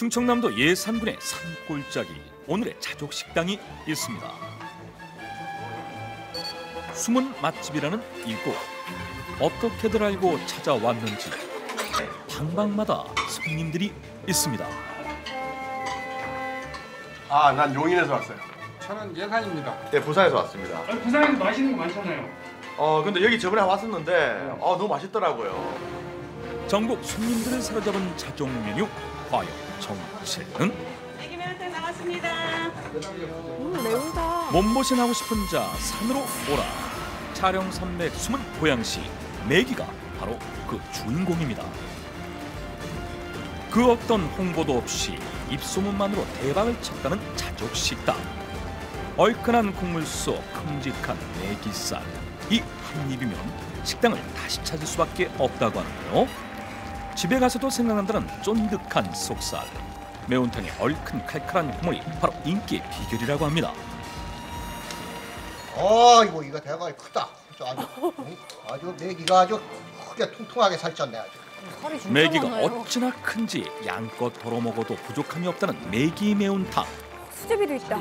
충청남도 예산군의 산골짜기 오늘의 자족 식당이 있습니다. 숨은 맛집이라는 이곳 어떻게들 알고 찾아왔는지 방방마다 손님들이 있습니다. 아, 난 용인에서 왔어요. 저는 예산입니다. 네, 부산에서 왔습니다. 아니, 부산에서 맛있는 거 많잖아요. 어, 근데 여기 저번에 왔었는데 어, 너무 맛있더라고요. 전국 손님들을 사로잡은 자족 메뉴 과연 정체는 애기 매운탕 나왔습니다. 음, 매운다. 몸보신 하고 싶은 자 산으로 오라. 촬영 산맥 숨은 고양시. 매기가 바로 그 주인공입니다. 그 어떤 홍보도 없이 입소문만으로 대박을 쳤다는 자족 식당. 얼큰한 국물 속 큼직한 매기살. 이 한 입이면 식당을 다시 찾을 수밖에 없다고 하는데요 집에 가서도 생각난다는 쫀득한 속살 매운탕의 얼큰 칼칼한 국물이 바로 인기의 비결이라고 합니다 어이구 이거 대박이 크다. 아주 응? 아주 메기가 아주 크게 통통하게 살쪘네 아주. 많아요. 어찌나 큰지 양껏 덜어 먹어도 부족함이 없다는 매기 매운탕 수제비도 있다.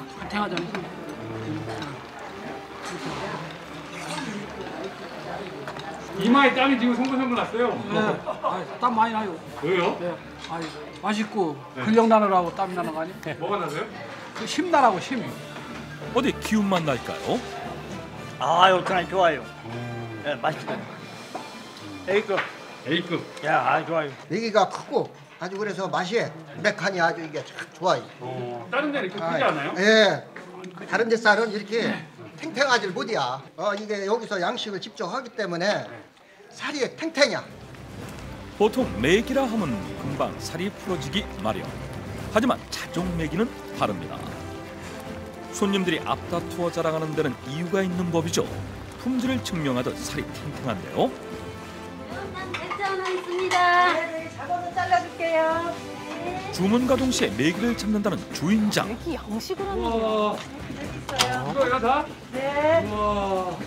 이마에 땀이 지금 송글송글 났어요. 네, 아, 땀 많이 나요. 왜요? 네, 아, 맛있고 근력 나느라고 땀이 나는 거 아니에요? 뭐가 나세요? 그힘 나라고 힘이. 어디 기운만 날까요? 아, 요트는 좋아요. 예, 맛있어요. A급. A급. 야, 아, 좋아요. 메기가 크고 아주 그래서 맛이 맥하니 아주 이게 참 좋아요. 어, 다른 데는 이렇게 아, 크지 않아요? 예. 다른 데 쌀은 이렇게 탱탱하질 못이야. 어 이게 여기서 양식을 직접 하기 때문에 살이 탱탱이야. 보통 매기라 하면 금방 살이 풀어지기 마련 하지만 자족 매기는 다릅니다 손님들이 앞다투어 자랑하는 데는 이유가 있는 법이죠 품질을 증명하듯 살이 탱탱한데요 매운탕 100점 있습니다. 네, 작아서 잘라줄게요. 주문과 동시에 매기를 잡는다는 주인장 매기 양식을 하는 우와. 이거 이거 다? 네. 우와.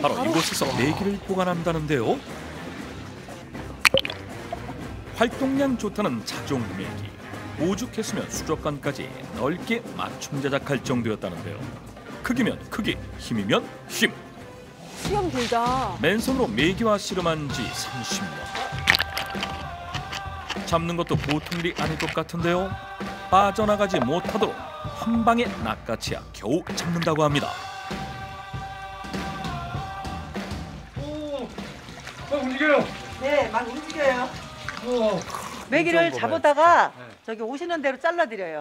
바로 바로 이곳에서 매기를 보관한다는데요. 활동량 좋다는 자종 매기. 오죽했으면 수족관까지 넓게 맞춤 제작할 정도였다는데요. 크기면 크기, 힘이면 힘. 수염 길다. 맨손으로 매기와 씨름한 지 30년. 잡는 것도 보통 일이 아닐 것 같은데요. 빠져나가지 못하도록 한 방에 낚아채야 겨우 잡는다고 합니다. 오. 어, 움직여요. 네, 막 움직여요. 우와. 메기를 잡아다가 저기 오시는 대로 잘라드려요.